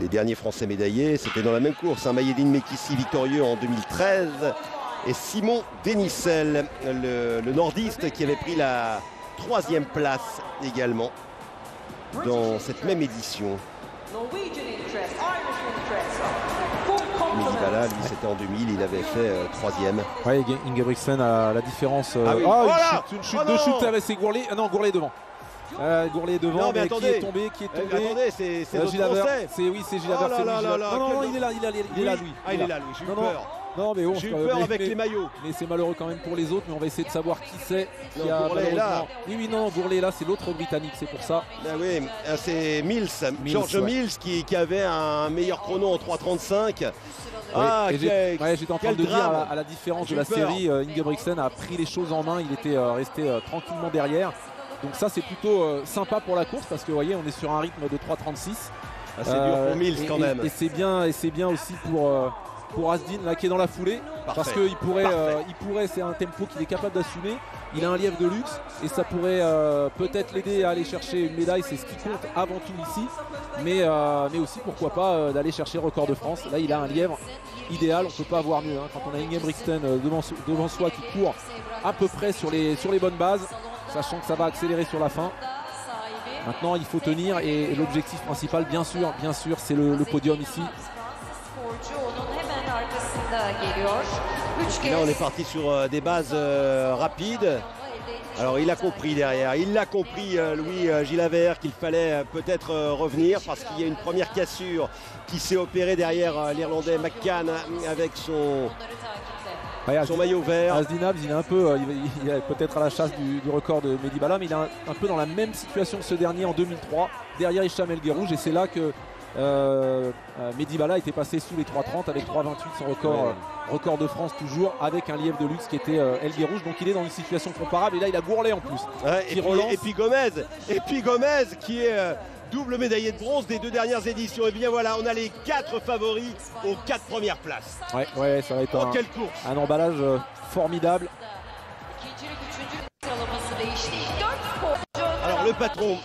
les derniers Français médaillés. C'était dans la même course, un hein, Mayedine Mekissi victorieux en 2013 et Simon Denisel, le, le nordiste qui avait pris la troisième place également dans cette même édition. Medibala, lui, c'était en 2000, il avait fait euh, troisième. Ouais, Ingebrigtsen a la différence. Euh, ah oui. oh, voilà une chute, une chute oh de chute, ah, c'est Gourlet. Ah non, Gourlet devant. Euh, Gourlet devant, non, mais, mais attendez. qui est tombé, qui est Eh, tombé. attendez, c'est c'est Euh. C'est oui, c'est Gilles Havert, Oh là là là. Non, non, il est là, il est là, il est là, lui. Ah, il est là, lui, j'ai eu peur. Non, mais bon, J'ai eu peur mais- avec mais- les maillots. Mais c'est malheureux quand même pour les autres, mais on va essayer de savoir qui c'est. qui Non, a Gourlet est là. Oui, oui, non, Gourlet est là, c'est l'autre Britannique, c'est pour ça. Ah oui, ah, c'est Mills, Mills, George ouais. Mills qui, qui avait un meilleur chrono en 3.35. Oui, Ah, ouais, j'étais en train quel de dire à la, drame. à la différence de la eu peur. série, euh, Ingebrigtsen a pris les choses en main, il était euh, resté euh, tranquillement derrière. Donc ça c'est plutôt euh, sympa pour la course parce que vous voyez on est sur un rythme de 3.36. Ah, c'est dur Euh, pour Mills et- quand même. Et, c'est bien, et c'est bien aussi pour, euh, pour Asdin là, qui est dans la foulée. Parce qu'il pourrait, Parfait. euh, il pourrait, c'est un tempo qu'il est capable d'assumer. Il a un lièvre de luxe et ça pourrait euh, peut-être l'aider à aller chercher une médaille, c'est ce qui compte avant tout ici. Mais, euh, mais aussi pourquoi pas d'aller chercher record de France. Là il a un lièvre idéal, on peut pas avoir mieux. hein. Quand on a Ingebrigtsen devant, devant soi qui court à peu près sur les, sur les bonnes bases, sachant que ça va accélérer sur la fin. Maintenant, il faut tenir et, l'objectif principal, bien sûr, bien sûr, c'est le, podium ici. Là, on est parti sur euh, des bases euh, rapides. Alors, il a compris derrière. Il l'a compris, euh, Louis Gilavert, qu'il fallait peut-être revenir parce qu'il y a une première cassure qui s'est opérée derrière l'Irlandais McCann avec son, Ouais, son maillot vert. Asdinabs, il est un peu, euh, il, il est peut-être à la chasse du, du record de Mehdi Bala, mais il est un, un peu dans la même situation que ce dernier en 2003, derrière Hicham El Guerrouj, et c'est là que euh, euh, Mehdi Bala était passé sous les 3,30 avec 3,28 son record, Ouais. euh, record de France toujours, avec un lièvre de luxe qui était euh, El donc il est dans une situation comparable, et là il a gourlé en plus. Ouais, qui et, puis, et puis Gomez, et puis Gomez qui est euh, double médaillé de bronze des deux dernières éditions. Et bien voilà, on a les quatre favoris aux quatre premières places. Ouais, ouais, ça va être Oh, un, quelle course un emballage euh, formidable. Alors le patron,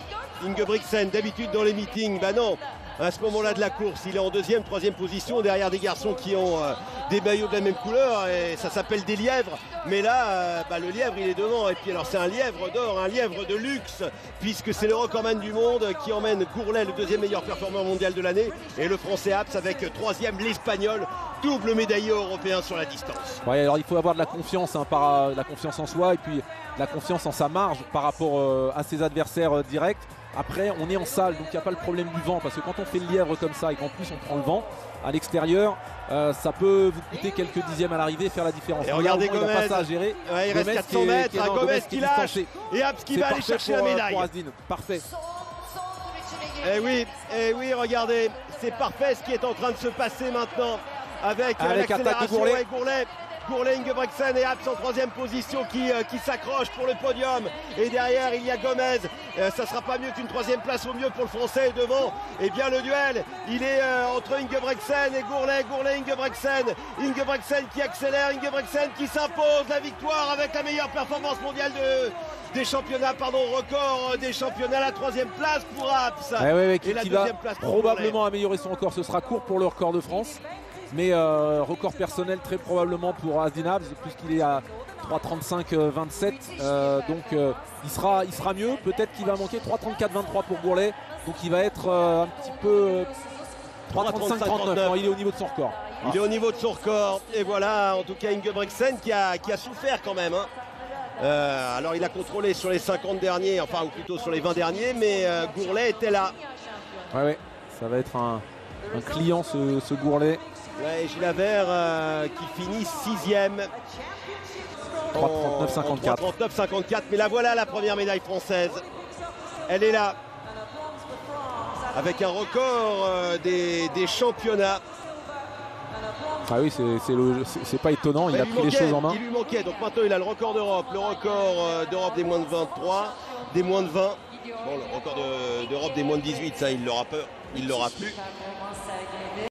Ingebrigtsen, d'habitude dans les meetings, bah non, à ce moment-là de la course, il est en deuxième, troisième position derrière des garçons qui ont euh, des maillots de la même couleur et ça s'appelle des lièvres. Mais là, euh, bah, le lièvre il est devant et puis alors c'est un lièvre d'or, un lièvre de luxe puisque c'est le recordman du monde qui emmène Gourlet, le deuxième meilleur performeur mondial de l'année et le français Aps avec troisième l'espagnol, double médaillé européen sur la distance. Ouais, alors il faut avoir de la confiance, hein, euh, la confiance en soi et puis la confiance en sa marge par rapport à ses adversaires directs. Après, on est en salle, donc il n'y a pas le problème du vent parce que quand on fait le lièvre comme ça et qu'en plus on prend le vent à l'extérieur, euh, ça peut vous coûter quelques dixièmes à l'arrivée, faire la différence. Et regardez moins, il a Gomez. pas ça à gérer. Ouais, il Gomez reste 400 qui est- mètres, hein, non, Gomez qui lâche distancé. et Aps qui va aller chercher pour, la euh, médaille. Parfait. içine Eh oui, eh oui, regardez, c'est parfait ce qui est en train de se passer maintenant avec, Avec l'accélération et Gourlet. Gourlet, Ingebrigtsen et Abs en troisième position qui, euh, qui s'accroche pour le podium. Et derrière, il y a Gomez. Euh, ça sera pas mieux qu'une troisième place au mieux pour le Français. Et devant, eh bien, le duel, il est euh, entre Ingebrigtsen et Gourlet. Gourlet, Ingebrigtsen. Ingebrigtsen qui accélère, Ingebrigtsen qui s'impose la victoire avec la meilleure performance mondiale de, des championnats, pardon, record des championnats. La troisième place pour Abs. Ouais, ouais, ouais, qui, Et la qui va deuxième place pour probablement améliorer son record. Ce sera court pour le record de France. Mais euh, record personnel très probablement pour Asdinabs puisqu'il est à 3.35-27. Euh, donc euh, il, sera, il sera mieux. Peut-être qu'il va manquer 3.34-23 pour Gourlet. Donc il va être un petit peu... euh, 3.35-39. Non, il est au niveau de son record. Il est au niveau de son record. Et voilà, en tout cas, Ingebrigtsen qui a, qui a souffert quand même. hein. Euh, alors, il a contrôlé sur les 50 derniers, enfin, ou plutôt sur les 20 derniers, mais euh, Gourlet était là. Ouais, ouais. Ça va être un, un client ce, ce Gourlet. Ouais, et Gilavert euh, qui finit sixième. 3.39-54. 3.39-54. Mais la voilà la première médaille française. Elle est là. Avec un record euh, des, des championnats. Ah oui, c'est- pas étonnant. Il a pris les choses en main. Il lui manquait. Donc maintenant, il a le record d'Europe, le record euh, d'Europe des moins de 23, des moins de 20. Bon, le record de- d'Europe des moins de 18, ça, il l'aura peur. Il l'aura plus.